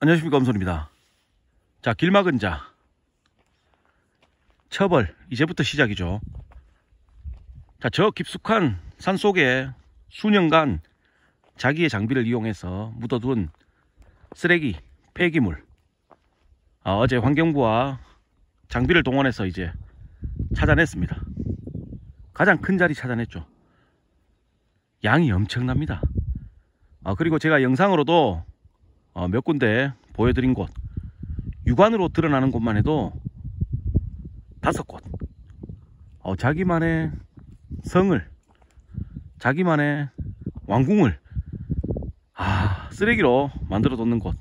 안녕하십니까 엄선입니다. 자 길막은 자. 처벌 이제부터 시작이죠. 자 저 깊숙한 산 속에 수년간 자기의 장비를 이용해서 묻어둔 쓰레기 폐기물. 아, 어제 환경부와 장비를 동원해서 이제 찾아냈습니다. 가장 큰 자리 찾아냈죠. 양이 엄청납니다. 아, 그리고 제가 영상으로도 어, 몇 군데 보여드린 곳. 육안으로 드러나는 곳만 해도 다섯 곳. 어, 자기만의 성을 자기만의 왕궁을 아 쓰레기로 만들어 뒀는 곳.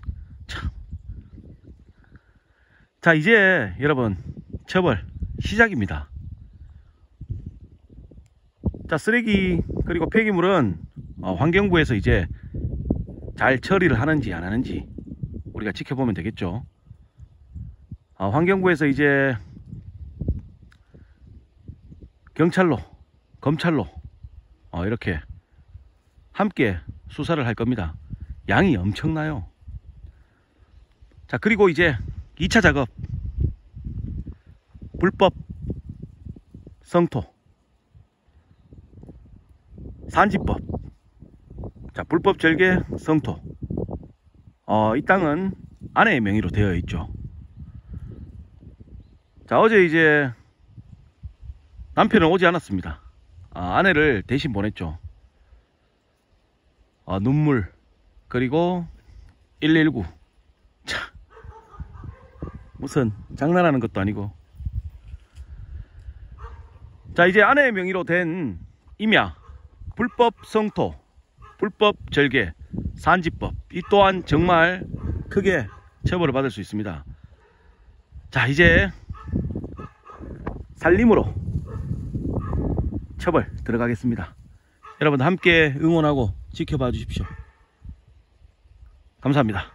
참. 자 이제 여러분 처벌 시작입니다. 자 쓰레기 그리고 폐기물은 어, 환경부에서 이제 잘 처리를 하는지 안 하는지 우리가 지켜보면 되겠죠. 아, 환경부에서 이제 경찰로, 검찰로 어, 이렇게 함께 수사를 할 겁니다. 양이 엄청나요. 자, 그리고 이제 2차 작업. 불법 성토. 산지법. 자, 불법 절개 성토. 어, 이 땅은 아내의 명의로 되어 있죠. 자, 어제 이제 남편은 오지 않았습니다. 아, 아내를 대신 보냈죠. 아, 눈물, 그리고 119. 차. 무슨 장난하는 것도 아니고. 자, 이제 아내의 명의로 된 임야, 불법 성토, 불법 절개, 산지법 이 또한 정말 크게 처벌을 받을 수 있습니다. 자 이제 살림으로 처벌 들어가겠습니다. 여러분 함께 응원하고 지켜봐 주십시오. 감사합니다.